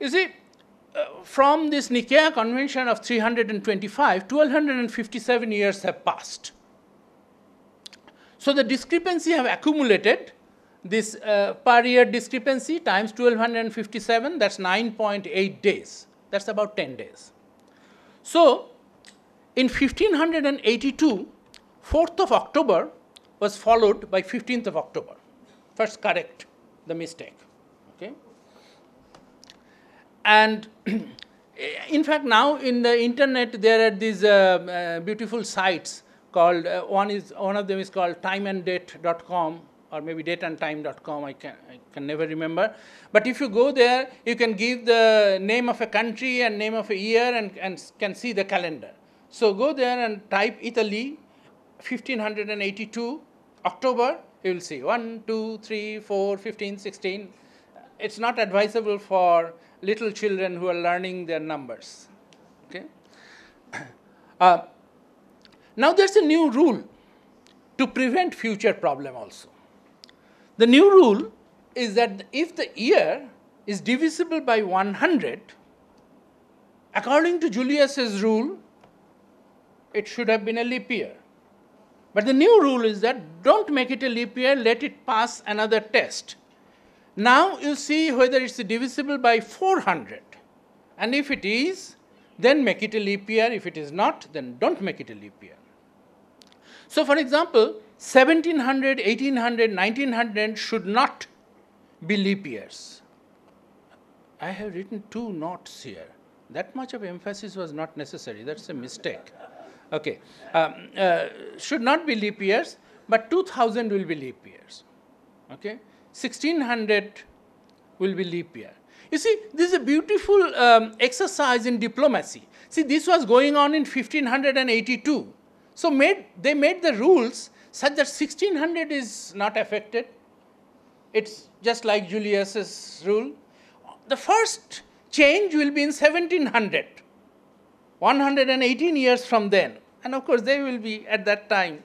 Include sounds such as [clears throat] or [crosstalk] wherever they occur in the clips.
You see, uh, from this Nicaea Convention of 325, 1257 years have passed. So the discrepancy have accumulated. This uh, per year discrepancy times 1257, that's 9.8 days. That's about 10 days. So in 1582, 4th of October was followed by 15th of October. First correct the mistake. Okay? And [clears throat] in fact, now in the internet, there are these uh, uh, beautiful sites called, uh, one, is, one of them is called timeanddate.com or maybe dateandtime.com, I can, I can never remember. But if you go there, you can give the name of a country and name of a year and, and can see the calendar. So go there and type Italy, 1582, October, you will see 1, 2, 3, 4, 15, 16. It's not advisable for little children who are learning their numbers. Okay? [clears throat] Uh, now there's a new rule to prevent future problem also. The new rule is that if the year is divisible by 100, according to Julius's rule, it should have been a leap year. But the new rule is that don't make it a leap year, let it pass another test. Now you see whether it's divisible by 400. And if it is, then make it a leap year. If it is not, then don't make it a leap year. So for example, 1700, 1800, 1900 should not be leap years. I have written two notes here. That much of emphasis was not necessary. That's a mistake. Okay. Um, uh, should not be leap years, but 2000 will be leap years. Okay. 1600 will be leap year. You see, this is a beautiful um, exercise in diplomacy. See, this was going on in 1582. So made, they made the rules such that 1600 is not affected. It's just like Julius's rule. The first change will be in 1700, 118 years from then. And of course, they will be at that time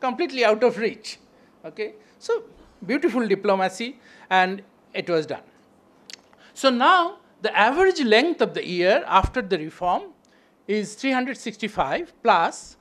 completely out of reach. Okay? So beautiful diplomacy, and it was done. So now the average length of the year after the reform is 365 plus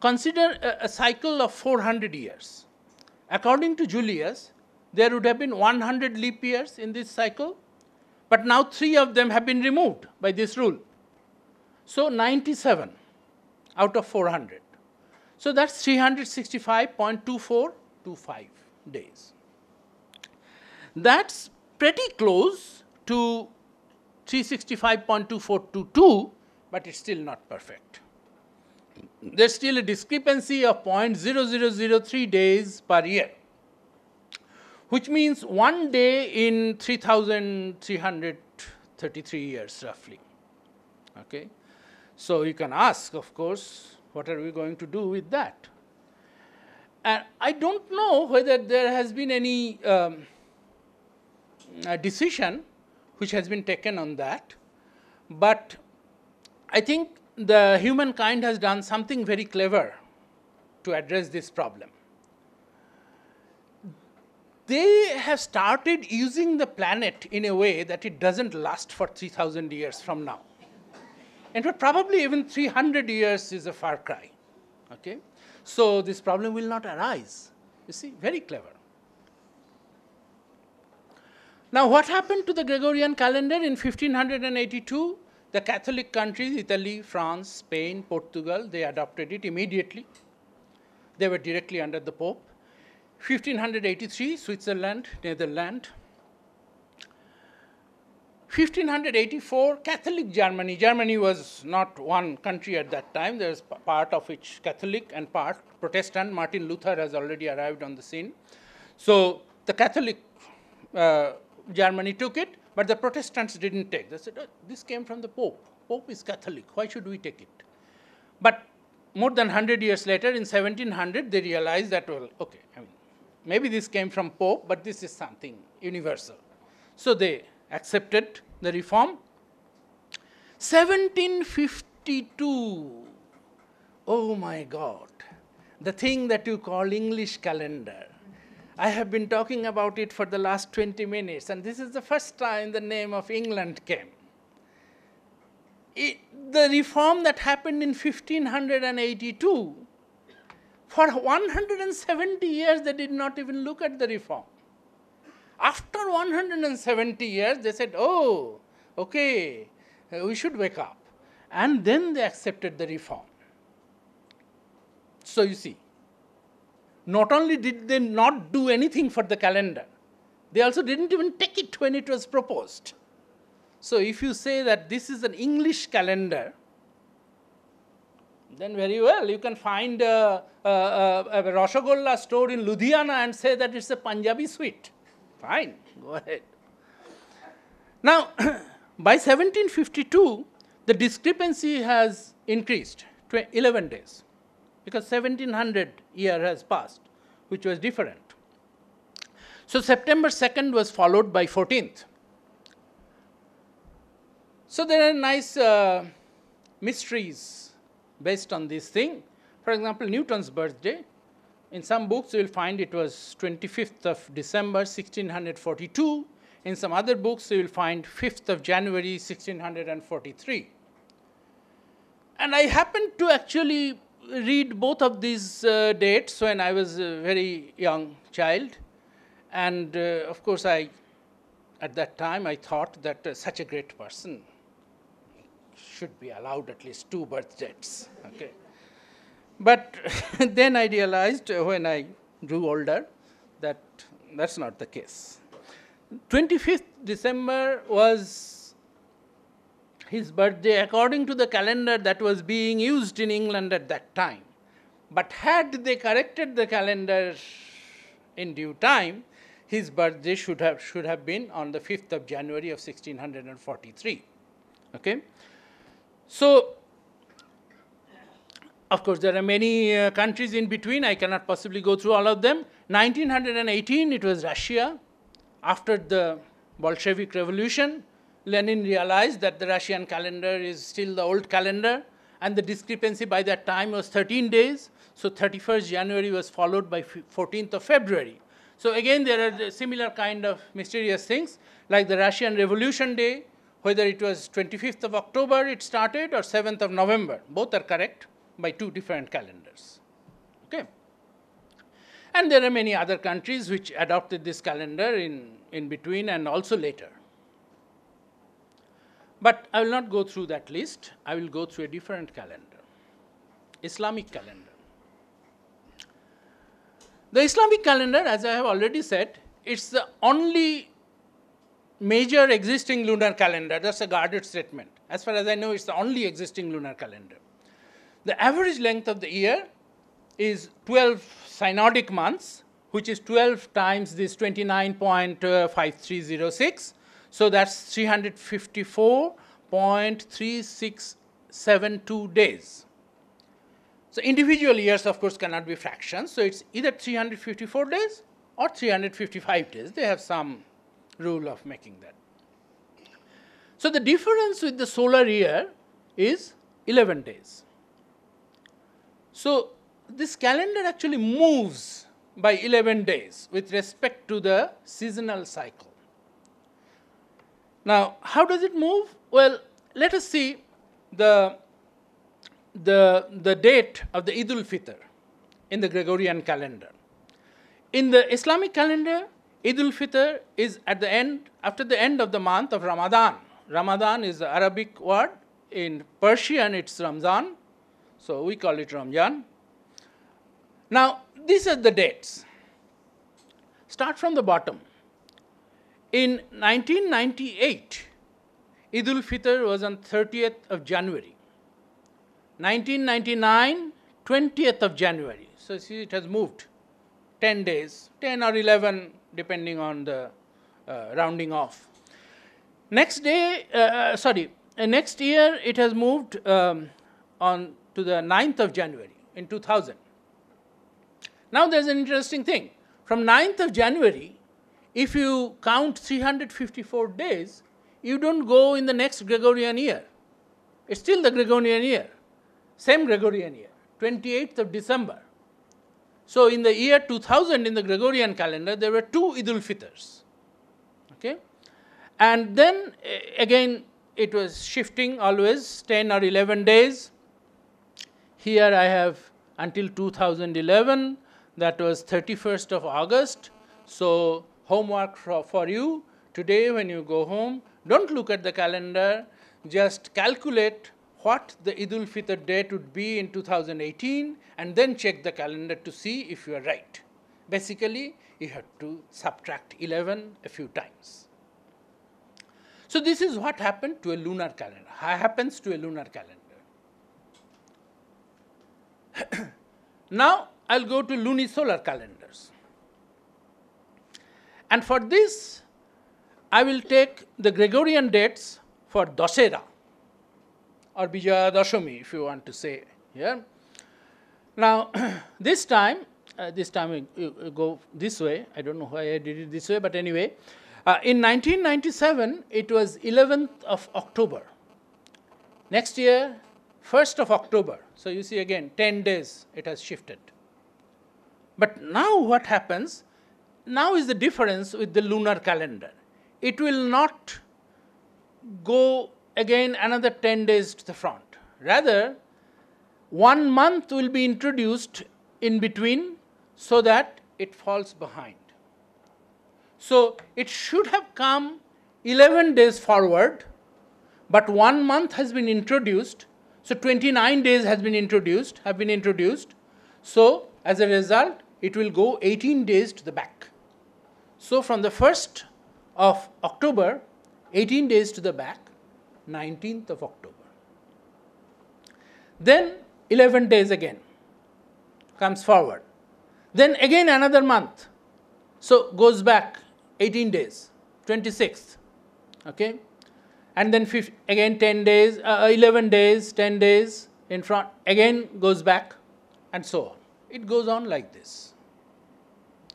consider a, a, cycle of 400 years. According to Julius, there would have been 100 leap years in this cycle, but now three of them have been removed by this rule. So 97 out of 400. So that's 365.2425 days. That's pretty close to 365.2422, but it's still not perfect. There's still a discrepancy of 0.0003 days per year, which means one day in 3,333 years roughly. Okay? So you can ask, of course, what are we going to do with that? And I don't know whether there has been any um, decision which has been taken on that, but I think the humankind has done something very clever to address this problem. They have started using the planet in a way that it doesn't last for 3000 years from now. In fact, probably even 300 years is a far cry. Okay? So this problem will not arise. You see, very clever. Now, what happened to the Gregorian calendar in 1582? The Catholic countries, Italy, France, Spain, Portugal, they adopted it immediately. They were directly under the Pope. 1583, Switzerland, Netherlands, 1584, Catholic Germany. Germany was not one country at that time. There was part of which Catholic and part Protestant. Martin Luther has already arrived on the scene. So the Catholic uh, Germany took it, but the Protestants didn't take. They said, oh, this came from the Pope. Pope is Catholic. Why should we take it? But more than 100 years later, in 1700, they realized that, well, okay, I mean, maybe this came from Pope, but this is something universal. So they accepted the reform. 1752, oh my God, the thing that you call English calendar. I have been talking about it for the last 20 minutes, and this is the first time the name of England came. It, the reform that happened in 1582, for 170 years they did not even look at the reform. After 170 years, they said, oh, okay, we should wake up. And then they accepted the reform. So you see, not only did they not do anything for the calendar, they also didn't even take it when it was proposed. So if you say that this is an English calendar, then very well, you can find a, a, a, a store in Ludhiana and say that it's a Punjabi sweet. Fine, go ahead. Now, [clears throat] by 1752, the discrepancy has increased to 11 days because 1700 year has passed, which was different. So September 2nd was followed by 14th. So there are nice uh, mysteries based on this thing. For example, Newton's birthday. In some books, you will find it was 25th of December 1642. In some other books, you will find 5th of January 1643. And I happened to actually read both of these uh, dates when I was a very young child. And uh, of course, I, at that time, I thought that uh, such a great person should be allowed at least two birth dates. Okay. But [laughs] then I realized when I grew older that that's not the case. 25th December was his birthday according to the calendar that was being used in England at that time. But had they corrected the calendar in due time, his birthday should have, should have been on the 5th of January of 1643. Okay? So, of course, there are many uh, countries in between. I cannot possibly go through all of them. 1918, it was Russia. After the Bolshevik Revolution, Lenin realized that the Russian calendar is still the old calendar, and the discrepancy by that time was 13 days. So 31st January was followed by 14th of February. So again, there are similar kind of mysterious things, like the Russian Revolution Day, whether it was 25th of October it started or 7th of November. Both are correct by two different calendars. Okay. And there are many other countries which adopted this calendar in, in between and also later. But I will not go through that list. I will go through a different calendar, Islamic calendar. The Islamic calendar, as I have already said, it's the only major existing lunar calendar. That's a guarded statement. As far as I know, it's the only existing lunar calendar. The average length of the year is 12 synodic months, which is 12 times this 29.5306. So that's 354.3672 days. So individual years, of course, cannot be fractions. So it's either 354 days or 355 days. They have some rule of making that. So the difference with the solar year is 11 days. So this calendar actually moves by 11 days with respect to the seasonal cycle. Now, how does it move? Well, let us see the, the, the date of the Eid al-Fitr in the Gregorian calendar. In the Islamic calendar, Eid al-Fitr is at the end, after the end of the month of Ramadan. Ramadan is the Arabic word. In Persian, it's Ramzan. So we call it Ramjan. Now, these are the dates. Start from the bottom. In 1998, Eid al-Fitr was on 30th of January. 1999, 20th of January. So see, it has moved 10 days, 10 or 11, depending on the uh, rounding off. Next day, uh, uh sorry, uh, next year it has moved um, on to the 9th of January in 2000. Now there's an interesting thing. From 9th of January, if you count 354 days, you don't go in the next Gregorian year. It's still the Gregorian year, same Gregorian year, 28th of December. So in the year 2000 in the Gregorian calendar, there were two Idul Fitrs. Okay? And then again, it was shifting always 10 or 11 days. Here I have until 2011, that was 31st of August. So homework for, you today when you go home, don't look at the calendar, just calculate what the Idul Fitr date would be in 2018 and then check the calendar to see if you are right. Basically, you have to subtract 11 a few times. So this is what happened to a lunar calendar, happens to a lunar calendar. [coughs] now, I'll go to lunisolar calendars. And for this, I will take the Gregorian dates for Dasera or Bijaya Dashami, if you want to say here. Now, [clears throat] this time, uh, this time we, we, go this way. I don't know why I did it this way, but anyway, uh, in 1997, it was 11th of October. Next year, 1st of October. So you see again, 10 days it has shifted. But now what happens? Now is the difference with the lunar calendar. It will not go again another 10 days to the front. Rather, one month will be introduced in between so that it falls behind. So it should have come 11 days forward, but one month has been introduced. So 29 days has been introduced, have been introduced. So as a result, it will go 18 days to the back. So from the 1st of October, 18 days to the back, 19th of October. Then 11 days again comes forward. Then again another month. So goes back 18 days, 26th. Okay? And then again 10 days, uh, 11 days, 10 days in front, again goes back, and so on. It goes on like this.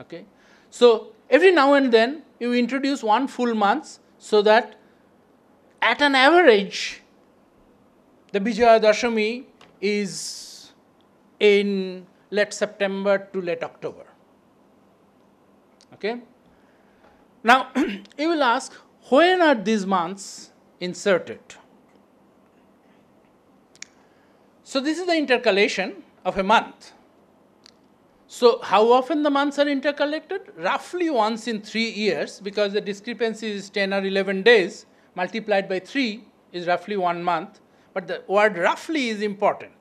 Okay? So every now and then you introduce one full month so that at an average, the Bijaya Dashami is in late September to late October. Okay? Now, [clears throat] you will ask, when are these months inserted? So, this is the intercalation of a month. So, how often the months are intercalated? Roughly once in three years, because the discrepancy is 10 or 11 days, multiplied by 3 is roughly one month. But the word roughly is important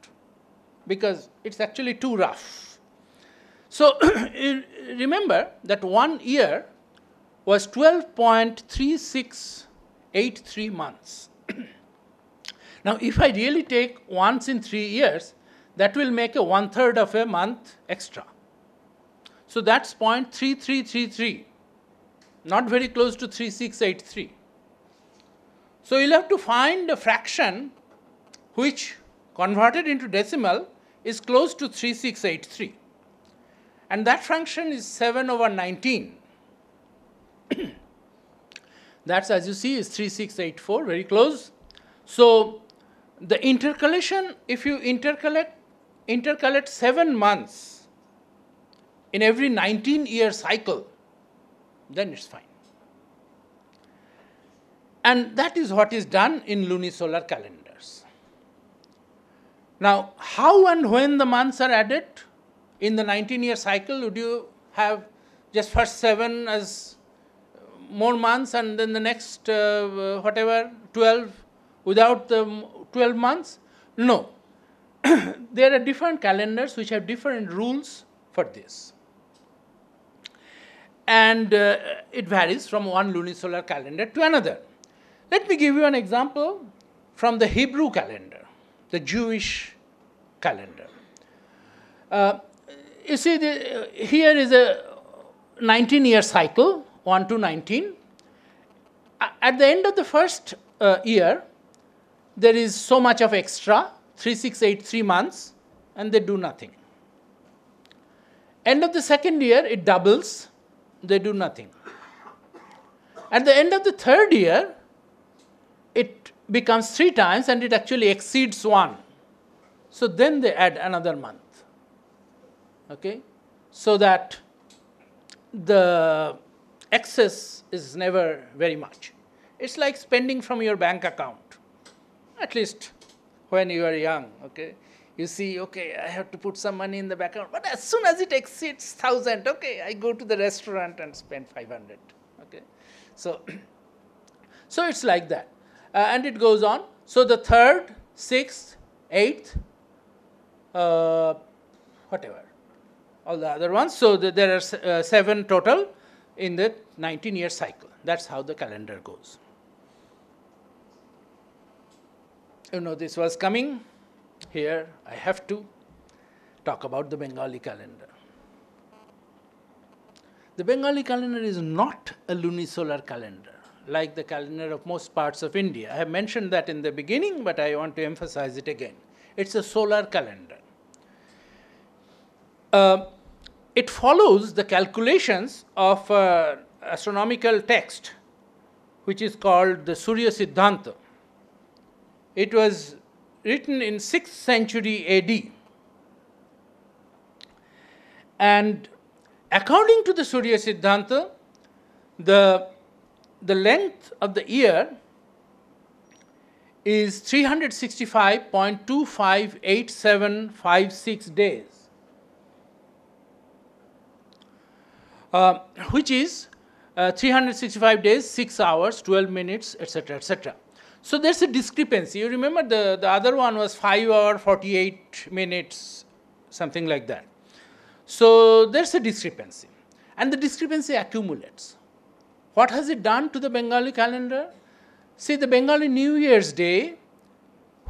because it's actually too rough. So, [clears throat] remember that one year was 12.3683 months. [clears throat] now, if I really take once in three years, that will make a one third of a month extra. So that's 0.3333, not very close to 3683. So you'll have to find a fraction which converted into decimal is close to 3683. And that fraction is 7 over 19. [clears throat] That's as you see is 3684, very close. So the intercalation, if you intercalate, intercalate 7 months, in every 19 year cycle, then it's fine. And that is what is done in lunisolar calendars. Now, how and when the months are added in the 19 year cycle, would you have just first seven as more months and then the next uh, whatever 12 without the 12 months? No. [coughs] there are different calendars which have different rules for this and uh, it varies from one lunisolar calendar to another. Let me give you an example from the Hebrew calendar, the Jewish calendar. Uh, you see, the, uh, here is a 19 year cycle, 1 to 19. At the end of the first uh, year, there is so much of extra, 3683 months, and they do nothing. End of the second year, it doubles, they do nothing. At the end of the third year, it becomes three times and it actually exceeds one. So then they add another month. Okay? so that the excess is never very much. It's like spending from your bank account, at least when you are young, okay? You see, okay, I have to put some money in the bank account, but as soon as it exceeds 1000, okay, I go to the restaurant and spend 500, okay? So, [clears throat] so it's like that. Uh, and it goes on. So the third, sixth, eighth, uh, whatever, all the other ones. So the, there are uh, seven total in the 19 year cycle. That's how the calendar goes. You know, this was coming here. I have to talk about the Bengali calendar. The Bengali calendar is not a lunisolar calendar like the calendar of most parts of India. I have mentioned that in the beginning, but I want to emphasize it again. It's a solar calendar. Uh, it follows the calculations of uh, astronomical text, which is called the Surya Siddhanta. It was written in 6th century AD. And according to the Surya Siddhanta, the, the length of the year is 365.258756 days. Uh, which is uh, 365 days, 6 hours, 12 minutes, etc., etc. So there's a discrepancy. You remember the, the other one was 5 hour, 48 minutes, something like that. So there's a discrepancy. And the discrepancy accumulates. What has it done to the Bengali calendar? See, the Bengali New Year's Day,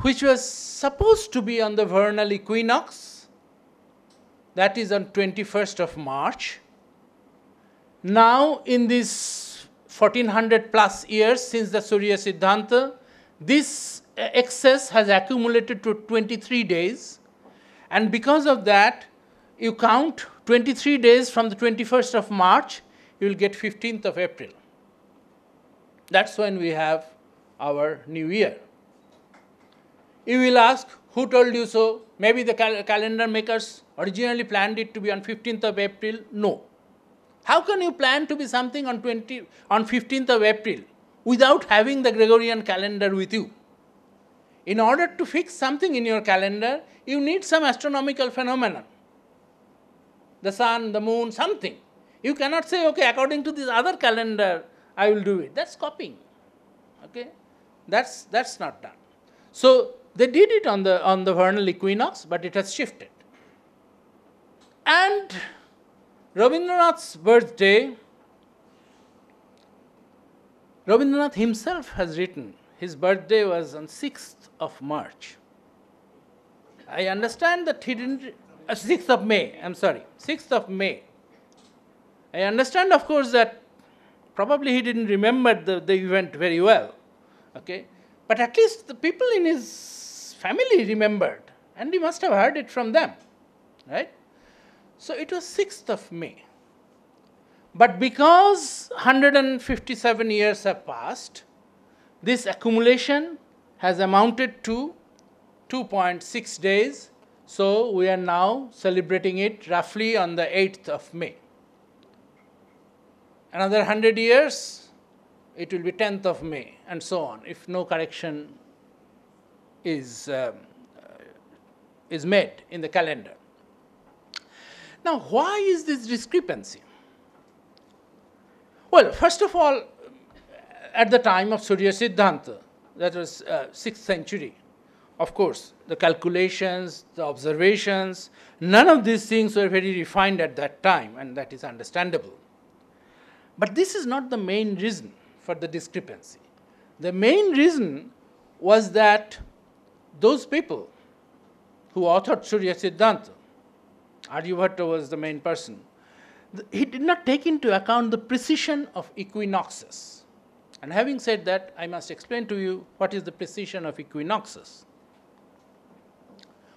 which was supposed to be on the vernal equinox, that is on 21st of March, now, in these 1400 plus years since the Surya Siddhanta, this excess has accumulated to 23 days. And because of that, you count 23 days from the 21st of March, you will get 15th of April. That's when we have our new year. You will ask, who told you so? Maybe the cal calendar makers originally planned it to be on 15th of April. No. How can you plan to be something on 20 on 15th of April without having the Gregorian calendar with you? In order to fix something in your calendar, you need some astronomical phenomenon. The sun, the moon, something. You cannot say, okay, according to this other calendar, I will do it. That's copying. Okay? That's that's not done. So they did it on the on the vernal equinox, but it has shifted. And Rabindranath's birthday, Rabindranath himself has written his birthday was on 6th of March. I understand that he didn't, uh, 6th of May, I'm sorry, 6th of May. I understand, of course, that probably he didn't remember the, the event very well, okay? But at least the people in his family remembered, and he must have heard it from them, right? So it was 6th of May. But because 157 years have passed, this accumulation has amounted to 2.6 days. So we are now celebrating it roughly on the 8th of May. Another 100 years, it will be 10th of May, and so on, if no correction is, um, is made in the calendar. Now, why is this discrepancy? Well, first of all, at the time of Surya Siddhanta, that was uh, 6th century, of course, the calculations, the observations, none of these things were very refined at that time, and that is understandable. But this is not the main reason for the discrepancy. The main reason was that those people who authored Surya Siddhanta Aryabhatta was the main person. He did not take into account the precession of equinoxes. And having said that, I must explain to you what is the precession of equinoxes.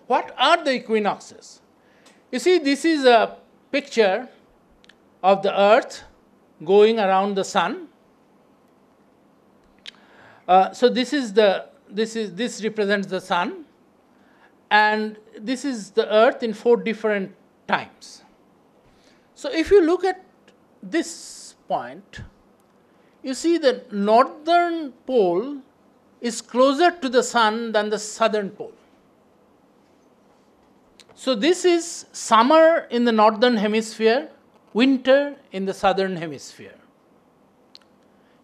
What are the equinoxes? You see, this is a picture of the earth going around the sun. Uh, so this is the this is this represents the sun and this is the earth in four different times. So, if you look at this point, you see the northern pole is closer to the sun than the southern pole. So, this is summer in the northern hemisphere, winter in the southern hemisphere.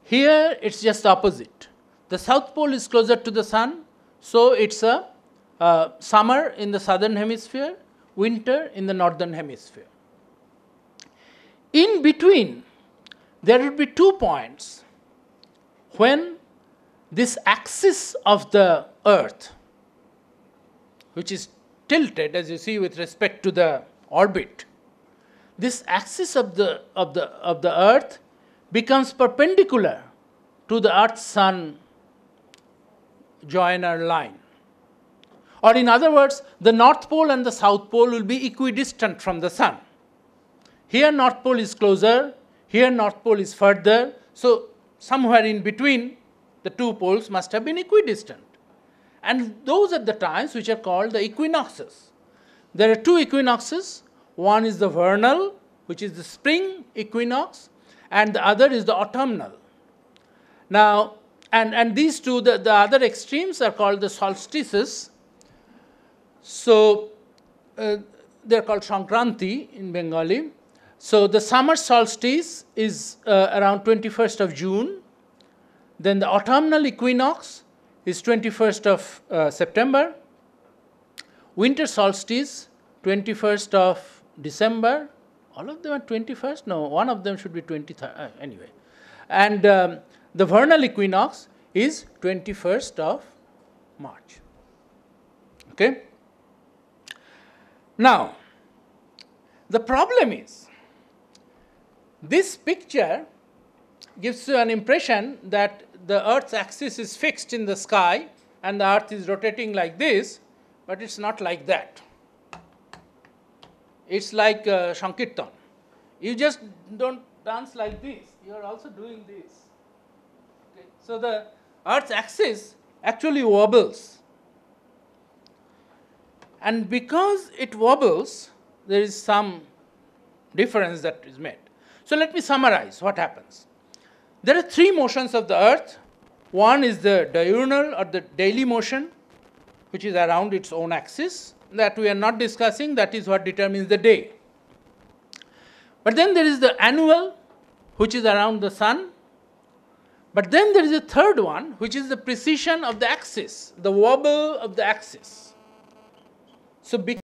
Here it is just opposite. The south pole is closer to the sun, so it is a uh, summer in the southern hemisphere, winter in the northern hemisphere. In between, there will be two points when this axis of the earth, which is tilted as you see with respect to the orbit, this axis of the, of the, of the earth becomes perpendicular to the earth sun joiner line. Or in other words, the north pole and the south pole will be equidistant from the sun. Here north pole is closer, here north pole is further. So somewhere in between the two poles must have been equidistant. And those are the times which are called the equinoxes. There are two equinoxes. One is the vernal, which is the spring equinox, and the other is the autumnal. Now, and, and these two, the, the other extremes are called the solstices. So, uh, they're called Sankranti in Bengali. So, the summer solstice is uh, around 21st of June. Then the autumnal equinox is 21st of uh, September. Winter solstice, 21st of December. All of them are 21st? No, one of them should be 23rd. Uh, anyway. And um, the vernal equinox is 21st of March. Okay? Now, the problem is this picture gives you an impression that the Earth's axis is fixed in the sky and the Earth is rotating like this, but it's not like that. It's like uh, Sankirtan. You just don't dance like this, you are also doing this. So the Earth's axis actually wobbles. And because it wobbles, there is some difference that is made. So let me summarize what happens. There are three motions of the Earth. One is the diurnal or the daily motion, which is around its own axis. That we are not discussing, that is what determines the day. But then there is the annual, which is around the sun, but then there is a third one, which is the precession of the axis, the wobble of the axis. So,